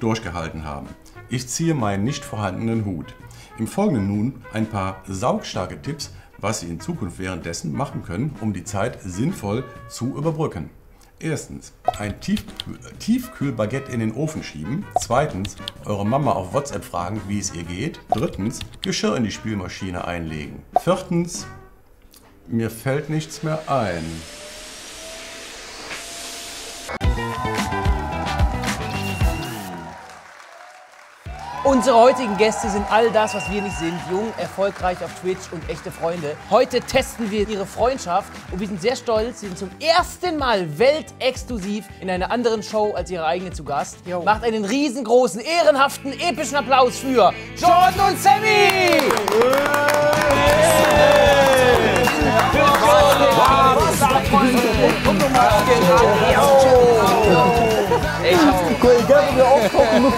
durchgehalten haben. Ich ziehe meinen nicht vorhandenen Hut. Im Folgenden nun ein paar saugstarke Tipps, was Sie in Zukunft währenddessen machen können, um die Zeit sinnvoll zu überbrücken. Erstens, ein Tiefkühl Tiefkühlbaguette in den Ofen schieben. Zweitens, eure Mama auf WhatsApp fragen, wie es ihr geht. Drittens, Geschirr in die Spülmaschine einlegen. Viertens, mir fällt nichts mehr ein. Unsere heutigen Gäste sind all das, was wir nicht sind. Jung, erfolgreich auf Twitch und echte Freunde. Heute testen wir ihre Freundschaft und wir sind sehr stolz. Sie sind zum ersten Mal weltexklusiv in einer anderen Show als ihre eigene zu Gast. Macht einen riesengroßen, ehrenhaften, epischen Applaus für Jordan und Sammy!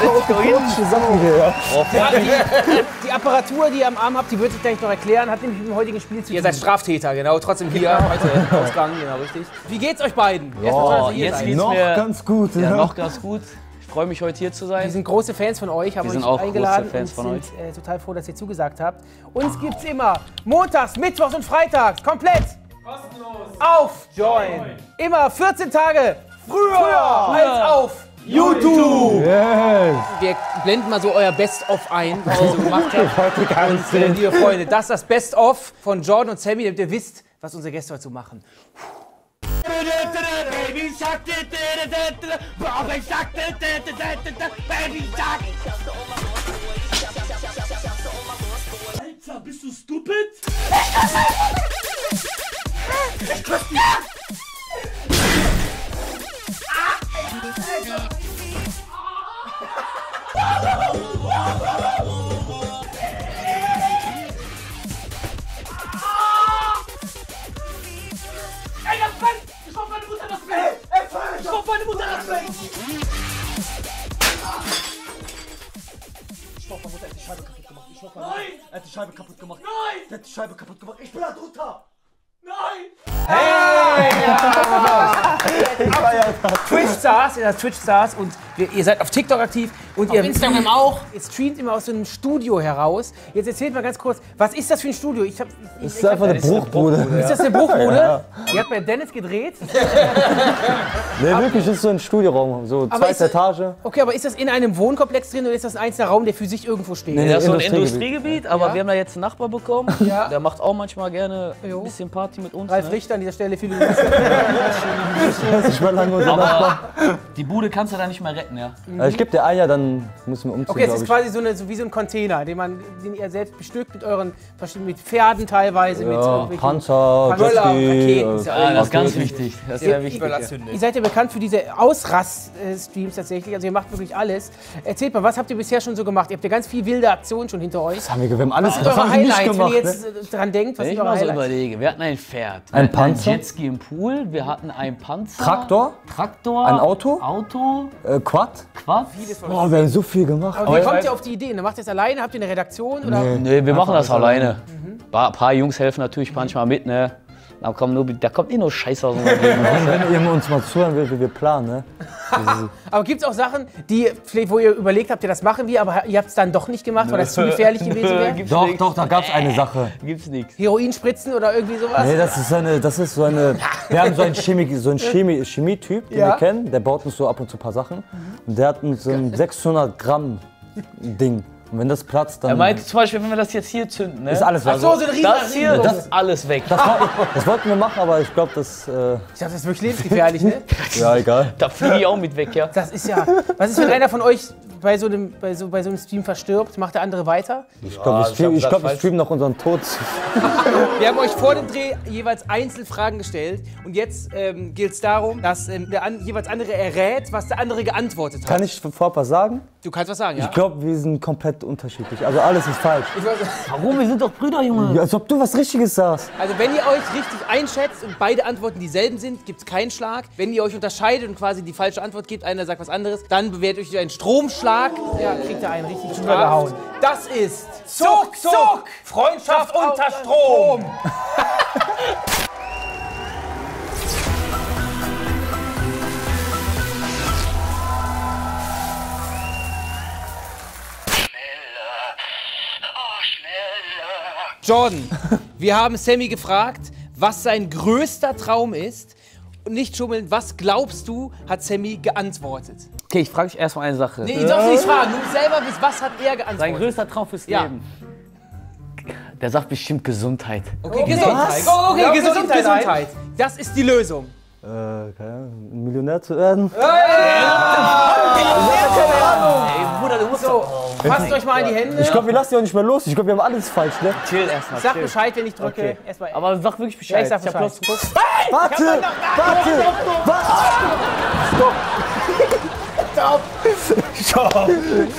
Automatische Sachen hier. Ja. Ja, die, die Apparatur, die ihr am Arm habt, die wird sich gleich noch erklären, hat nämlich mit dem heutigen Spiel zu tun. Ihr seid Straftäter, genau. Trotzdem hier heute Ausgang, genau richtig. Wie geht's euch beiden? Hier jetzt seid. geht's Noch mir ganz gut. ja, noch ganz gut. Ich freue mich heute hier zu sein. Wir sind große Fans von euch, haben Wir euch sind auch eingeladen große Fans von und sind äh, total froh, dass ihr zugesagt habt. Uns gibt's immer montags, mittwochs und freitags komplett kostenlos auf Join. Immer 14 Tage früher, als auf YouTube. Yes. Wir blenden mal so euer Best-of ein, was ihr so gemacht habt. Heute gar nicht Äh, liebe Freunde, das ist das Best-of von Jordan und Sammy, damit ihr wisst, was unsere Gäste heute so machen. Alter, bist du stupid? Ich hoffe, meine Scheibe kaputt gemacht. Ich Nein! er hat die Scheibe kaputt gemacht. Nein! Er hat die Scheibe kaputt gemacht. Ich bin da Nein! Twitch-Stars, ihr seid Twitch-Stars und ihr seid auf TikTok aktiv und ihr Instagram auch. Ihr streamt immer aus so einem Studio heraus. Jetzt erzählt mal ganz kurz, was ist das für ein Studio? Ich hab, ich, Das ich ist einfach eine hab, Bruchbude. Ist das eine Bruchbude? Ihr habt bei Dennis gedreht. Nee, wirklich, das ist so ein Studioraum. So Aber zweite Etage. Okay, aber ist das in einem Wohnkomplex drin oder ist das ein einzelner Raum, der für sich irgendwo steht? Nee, das ist so ein Industriegebiet. Industriegebiet, aber Ja. wir haben da jetzt einen Nachbar bekommen. Ja. Der macht auch manchmal gerne Jo. ein bisschen Party mit uns. Ralf Ne? Richter an dieser Stelle, viele Grüße. Ich war lange unser Nachbar. Die Bude kannst du da nicht mehr retten, ja. Äh, Ich gebe dir ein Jahr, dann müssen wir umziehen, Okay, es ist ich. quasi so, eine, so wie so ein Container, den, man, den ihr selbst bestückt mit euren verschiedenen, mit Pferden teilweise, mit Ja, irgendwelchen- Panzer, Panzer, Jetski, Raketen, ist ja äh, Ah, das ist ganz wichtig. Das ist sehr wichtig. Ihr seid ja bekannt für diese Ausrast-Streams tatsächlich, also ihr macht wirklich alles. Erzählt mal, was habt ihr bisher schon so gemacht? Ihr habt ja ganz viel wilde Aktionen schon hinter euch. Das haben wir, wir haben alles Was eure haben wir nicht Highlights, wenn gemacht. ihr Ne? jetzt äh, dran denkt? Was Wenn ich mal so überlege, wir hatten ein Pferd, Ein Panzer? ein Jetski im Pool, wir hatten einen Panzer, Traktor? Traktor, Ein Auto? Auto, Äh, Quad? Quad. Boah, wir haben so viel gemacht. Aber wie kommt ihr auf die Ideen? Macht ihr das alleine? Habt ihr eine Redaktion? Oder? Nee, wir machen das alleine. Ein paar Jungs helfen natürlich manchmal mit, ne. Da kommt, nur, da kommt eh nur Scheiße aus unserem Leben. Wenn ihr uns mal zuhören will, wie wir planen, ne? Aber gibt es auch Sachen, die, wo ihr überlegt habt, ihr das machen wir, aber ihr habt es dann doch nicht gemacht, weil das zu gefährlich gewesen wäre? Doch, nix. doch, da gab's eine Sache. Gibt's nichts. Heroin spritzen oder irgendwie sowas? Nee, das ist so eine, das ist so eine, wir haben so einen, Chemie, so einen Chemie, Chemietyp, den Ja. wir kennen, der baut uns so ab und zu ein paar Sachen. Und der hat mit so einem 600 Gramm Ding. Und wenn das platzt, dann Er meinte zum Beispiel, wenn wir das jetzt hier zünden, ne? ist alles weg. Ach so, so ein riesen das hier, das ist alles weg. das, das wollten wir machen, aber ich glaube, das, äh, Ich dachte, das ist wirklich lebensgefährlich, ne? ja, egal. Da fliege ich auch mit weg, ja. Das ist ja. Was ist, wenn einer von euch bei so einem, bei so, bei so einem Stream verstirbt? Macht der andere weiter? Ich glaube, wir, stream, ich glaub, wir streamen noch unseren Tod. Wir haben euch vor dem Dreh jeweils Einzelfragen gestellt und jetzt ähm, gilt es darum, dass ähm, der an, jeweils andere errät, was der andere geantwortet hat. Kann ich vorab was sagen? du kannst was sagen, ja? Ich glaube, wir sind komplett unterschiedlich. Also alles ist falsch. Ich weiß- Warum? Wir sind doch Brüder, Junge. Ja, als ob du was Richtiges sagst. Also wenn ihr euch richtig einschätzt und beide Antworten dieselben sind, gibt es keinen Schlag. Wenn ihr euch unterscheidet und quasi die falsche Antwort gibt, einer sagt was anderes, dann bewährt euch einen Stromschlag. Ja, kriegt ihr einen richtig gehauen. Das ist Zuck, Zuck, Freundschaft unter Strom. Jordan, wir haben Sammy gefragt, was sein größter Traum ist. Und nicht schummeln, was glaubst du, hat Sammy geantwortet? Okay, ich frage dich erstmal eine Sache. Nee, du darfst nicht fragen, du selber wissen, was hat er geantwortet? Sein größter Traum fürs Ja. Leben. Der sagt bestimmt Gesundheit. Okay, Gesundheit. Oh, okay, Ja, Gesundheit, Gesundheit. Das ist die Lösung. Äh, keine Ahnung, ein Millionär zu werden? Bruder, du musst So, fasst euch mal in die Hände. Ich glaube, wir lassen die auch nicht mehr los. Ich glaube, wir haben alles falsch, ne? chill erstmal. Sag chill. Bescheid, wenn ich drücke. Okay. Erstmal. Aber sag wirklich Ja, Bescheid. ich sag hab Bescheid. bloß geguckt. Warte! Warte! Stopp! Stopp!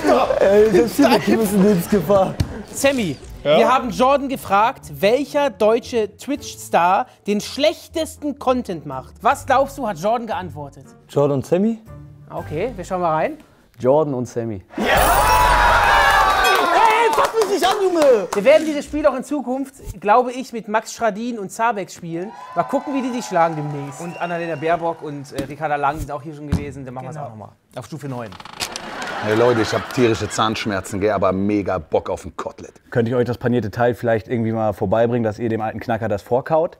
Stopp! Ey, das ist hier in Lebensgefahr. Sammy, wir haben Jordan gefragt, welcher deutsche Twitch-Star den schlechtesten Content macht. Was glaubst du, hat Jordan geantwortet? Jordan und Sammy? Okay, wir schauen mal rein. Jordan und Sammy. Nicht an, Junge! Wir werden dieses Spiel auch in Zukunft, glaube ich, mit Max Schradin und Zabex spielen. Mal gucken, wie die sich schlagen demnächst. Und Annalena Baerbock und äh, Ricarda Lang sind auch hier schon gewesen. Dann machen wir es auch nochmal. Auf Stufe 9. Hey Leute, ich habe tierische Zahnschmerzen, gell, aber mega Bock auf ein Kotelett. Könnte ich euch das panierte Teil vielleicht irgendwie mal vorbeibringen, dass ihr dem alten Knacker das vorkaut?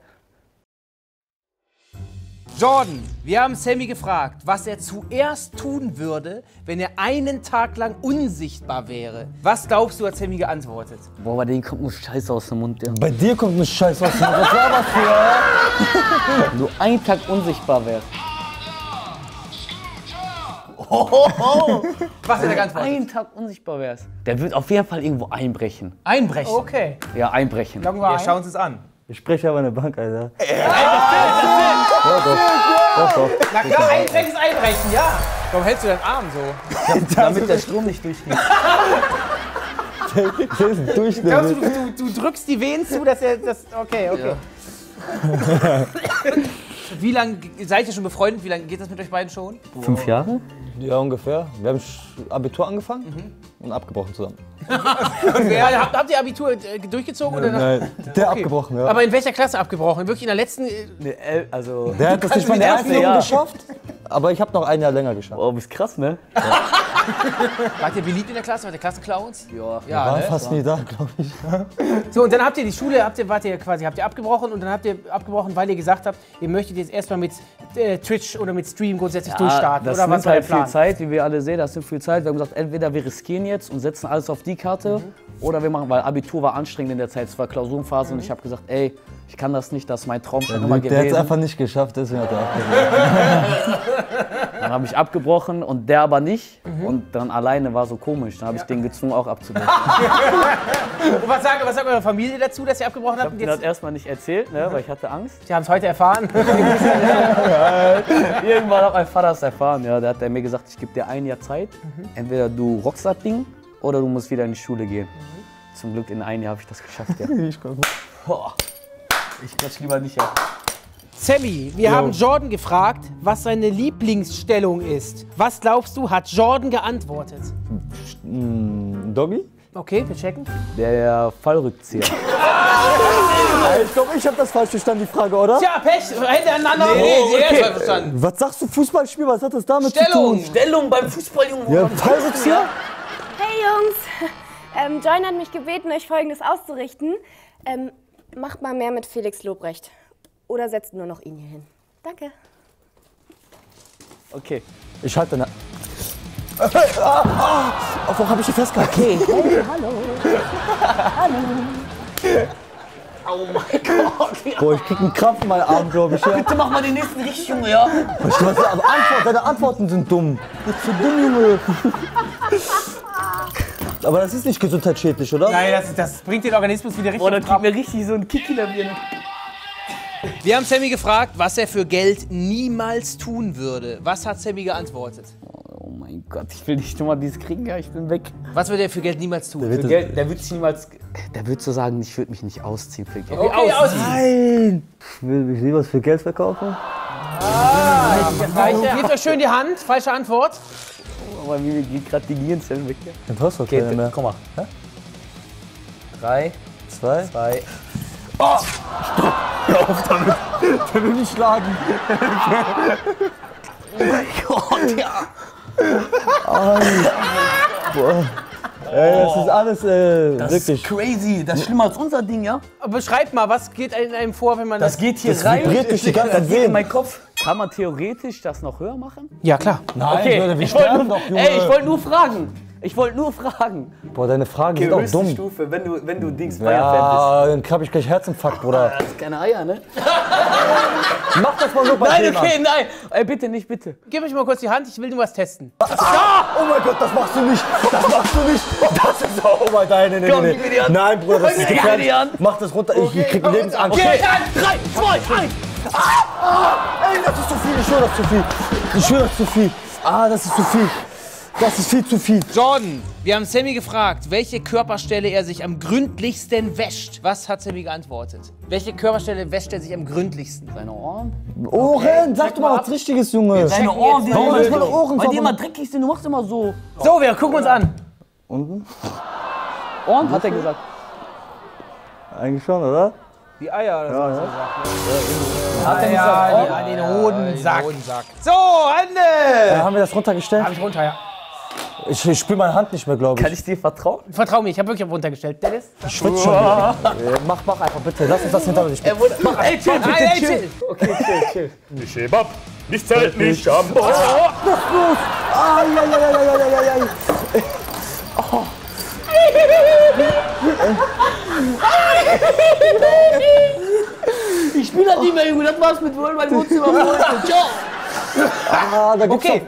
Jordan, wir haben Sammy gefragt, was er zuerst tun würde, wenn er einen Tag lang unsichtbar wäre. Was glaubst du, hat Sammy geantwortet? Boah, bei denen kommt nur Scheiße aus dem Mund. Ja. Bei dir kommt ein Scheiß aus dem Mund. Was war was für? Wenn du einen Tag unsichtbar wärst. Was hat er geantwortet? Einen Tag unsichtbar wärst. Der wird auf jeden Fall irgendwo einbrechen. Einbrechen. Okay. Ja, einbrechen. Wir Wir ein. schauen uns das an. Ich spreche aber eine Bank, Alter. Na klar, einbrechen ist einbrechen, ja. Warum hältst du deinen Arm so? Damit der Strom nicht durchgeht. Durchschnitt. Glaubst du, du, du drückst die Venen zu, dass er das. Okay, okay. Wie lange seid ihr schon befreundet? Wie lange geht das mit euch beiden schon? Fünf Jahre? Ja, ungefähr. Wir haben Abitur angefangen und abgebrochen zusammen. Ja, habt, habt ihr Abitur äh, durchgezogen? Oder? Nein, der abgebrochen, ja. Aber in welcher Klasse abgebrochen? Wirklich in der letzten. äh, Nee, el- also. der hat das nicht mal in mit der ersten Jahr. geschafft, aber ich habe noch ein Jahr länger geschafft. Oh, bist krass, ne? Wart ihr beliebt in der Klasse? Wart ihr Klassenclowns? Ja. Ja, War ne? fast nie da, glaube ich. So, und dann habt ihr die Schule, habt ihr, wart ihr quasi, habt ihr abgebrochen und dann habt ihr abgebrochen, weil ihr gesagt habt, ihr möchtet jetzt erstmal mit äh, Twitch oder mit Stream grundsätzlich durchstarten. das oder was nimmt der halt viel? Zeit, wie wir alle sehen. Das nimmt viel Zeit. Wir haben gesagt, entweder wir riskieren jetzt und setzen alles auf die Karte oder wir machen, weil Abitur war anstrengend in der Zeit. Es war Klausurenphase und ich habe gesagt, ey, ich kann das nicht, das ist mein Traum schon immer Der hat es gewesen. einfach nicht geschafft, deswegen hat er abgebrochen. Dann habe ich abgebrochen und der aber nicht. Und dann alleine war so komisch. Dann habe ich den gezwungen, auch abzubrechen. Was sagt, was sagt eure Familie dazu, dass ihr abgebrochen habt? Ich habe das erstmal nicht erzählt, ne, weil ich hatte Angst. Sie haben es heute erfahren. Irgendwann hat mein Vater es erfahren. Ja, der hat er mir gesagt, ich gebe dir ein Jahr Zeit. Entweder du rockst das Ding oder du musst wieder in die Schule gehen. Zum Glück in ein Jahr habe ich das geschafft. Ja. Ich quatsch lieber nicht. Ja. Sammy, wir haben Jordan gefragt, was seine Lieblingsstellung ist. Was glaubst du, hat Jordan geantwortet? Doggy? Okay, wir checken. Der Fallrückzieher. Ich glaube, ich habe das falsch verstanden, die Frage, oder? Tja, Pech, Hände aneinander. Nee, nee, okay. verstanden. Was sagst du, Fußballspiel? Was hat das damit Stellung. zu tun? Stellung beim Fußball, Junge. Ja, Fallrückzieher? Hey Jungs, ähm, Join hat mich gebeten, euch Folgendes auszurichten. Ähm, macht mal mehr mit Felix Lobrecht. Oder setzt nur noch ihn hier hin. Danke. Okay. Ich halte deine. Ah, ah, oh, wo habe ich die festgehalten? Okay. Oh mein Gott. Boah, ich krieg einen Krampf in meinen Arm, glaube ich. Ja. Bitte mach mal den nächsten richtig, Junge, ja? Was, was, aber Antwort, deine Antworten sind dumm. Du bist so dumm, Junge. Aber das ist nicht gesundheitsschädlich, oder? Nein, das, das bringt den Organismus wieder Boah, richtig dann kriegt mir richtig so einen Kick in der Birne. Wir haben Sammy gefragt, was er für Geld niemals tun würde. Was hat Sammy geantwortet? Oh mein Gott, ich will nicht nochmal dieses kriegen, ja, ich bin weg. Was würde er für Geld niemals tun? Bitte. Geld, der wird sich niemals. Der wird so sagen, ich würde mich nicht ausziehen für Geld. Okay, aus. Nein! Ich will mich lieber für Geld verkaufen. Gebt euch schön die Hand. Falsche Antwort. Aber mir geht gerade die Gehirnzellen weg. Ja. Dann hast du doch keine mehr. Komm mal. Drei, Zwei? zwei. Der will mich schlagen. Ey, das ist alles äh, Das wirklich. ist crazy. Das ist schlimmer als unser Ding, ja? Beschreib mal, was geht in einem vor, wenn man das... Das geht hier Das rein. vibriert durch die ganze geht in meinen Kopf. Kann man theoretisch das noch höher machen? Ja, klar. Nein, Okay, Leute, wir ich wollte nur, ey, ich wollte nur fragen. Ich wollte nur fragen. Boah, deine Fragen sind auch dumm. Stufe, wenn du, wenn du Dings Feuerfan Ja, dann hab ich gleich Herzinfarkt, Bruder. bist. Das ist keine Eier, ne? Mach das mal so bei Nein, Thema. okay, nein. Ey, bitte nicht, bitte. Gib mich mal kurz die Hand, ich will nur was testen. Oh mein Gott, das machst du nicht. Das machst du nicht. Das ist oh mein Gott, nein, nein, Komm, nein. gib mir die Hand. Nein, Bruder, das ist gefährlich. Hand. Mach das runter, ich krieg Lebensangst. Okay, dann, drei, zwei, eins. Ey, das ist zu viel, ich schwöre, das ist zu viel. Ich schwöre, das ist zu viel. Ah, das ist zu viel. Das ist viel zu viel. Jordan, wir haben Sammy gefragt, welche Körperstelle er sich am gründlichsten wäscht. Was hat Sammy geantwortet? Welche Körperstelle wäscht er sich am gründlichsten? Seine Ohren. Ohren, sag doch mal was Richtiges, Junge. Seine Ohren, die ist meine Ohren weil die immer dreckig sind. Du machst immer so. So, wir gucken uns an. Ohren, hat er gesagt. Eigentlich schon, oder? Die Eier, das ja, Hat er ja, gesagt, die, Ohren? den Hodensack. So, Hände! Ja, haben wir das runtergestellt? Hab ich runter, ja. Ich, ich spüre meine Hand nicht mehr, glaube Kann ich. ich dir vertrauen? Vertrau mir, ich habe wirklich runtergestellt. Dennis? Ich schwitze schon. Äh, Mach, mach einfach bitte. Lass uns das hinter uns. Wurde. Ey, chill, bitte, Ey, ey, chill. chill. Okay, chill, chill. Ich heb ab. Ich zählt nicht am Bord. Ah, ja, ja, ja, ja, ja, ja, ja. Ich spiele das nicht mehr, Junge. Das war's mit World Wide Wohnzimmer. Ciao. Ah, da gibt's Okay,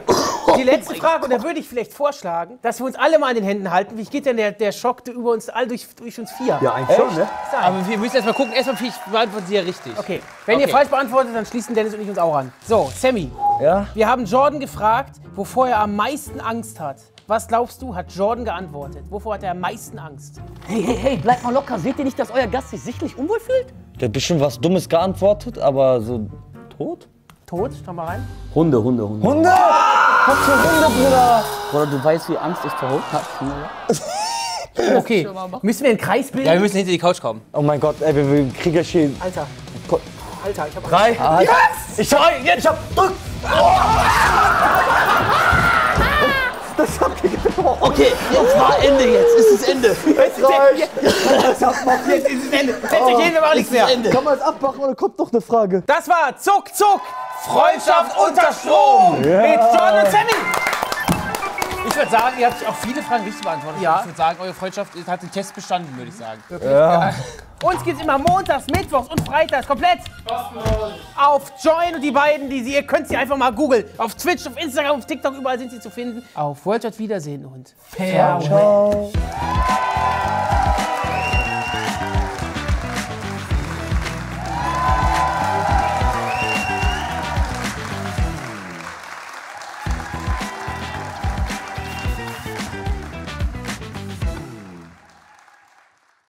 die letzte Frage, und da würde ich vielleicht vorschlagen, dass wir uns alle mal an den Händen halten. Wie geht denn der, der Schock über uns all durch, durch uns vier? Ja, eigentlich schon, ne? Aber wir müssen erstmal gucken, erstmal ich beantworten Sie ja richtig. Okay. Wenn ihr Okay. falsch beantwortet, dann schließen Dennis und ich uns auch an. So, Sammy, Ja? wir haben Jordan gefragt, wovor er am meisten Angst hat. Was glaubst du, hat Jordan geantwortet? Wovor hat er am meisten Angst? Hey, hey, hey, bleibt mal locker. Seht ihr nicht, dass euer Gast sich sichtlich unwohl fühlt? Der hat bestimmt was Dummes geantwortet, aber so tot? Tot, schau mal rein. Hunde, Hunde, Hunde. Hunde! Was für Hunde, Bruder? Bruder, du weißt, wie Angst ich vor Hunden habe. Okay, müssen wir einen Kreis bilden? Ja, wir müssen hinter die Couch kommen. Oh mein Gott, ey, wir, wir kriegen gleich hier. Alter. Alter, ich hab Drei. Ah, yes! Ich hab, jetzt, ich hab, drück! Okay, jetzt war Ende jetzt. Ist es Ende. Jetzt reicht! Jetzt ist es Ende. Setz dich hin, wir machen nichts mehr. Kann man es abmachen oder kommt noch eine Frage? Das war Zuck, Zuck, Freundschaft unter Strom mit Jordan und Sammy. Ich würde sagen, ihr habt auch viele Fragen richtig beantwortet. Ja. Ich würde sagen, eure Freundschaft hat den Test bestanden, würde ich sagen. Ja. Uns gibt's immer montags, mittwochs und freitags komplett. Auf Join und die beiden, die sie, ihr könnt sie einfach mal googeln. Auf Twitch, auf Instagram, auf TikTok, überall sind sie zu finden. Auf World Wiedersehen und Farewell. Ciao.